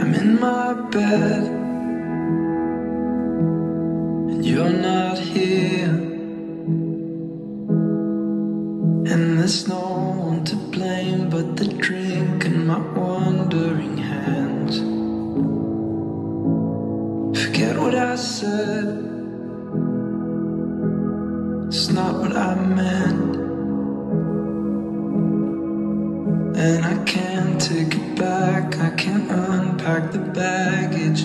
I'm in my bed, and you're not here. And there's no one to blame but the drink and my wandering hands. Forget what I said, it's not what I meant. And I can't take it back, I can't unpack the baggage